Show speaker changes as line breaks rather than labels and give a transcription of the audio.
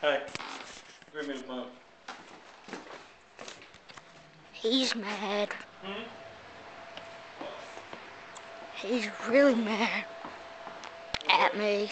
Hey, give me the bump.
He's mad.
Hmm?
He's really mad at me.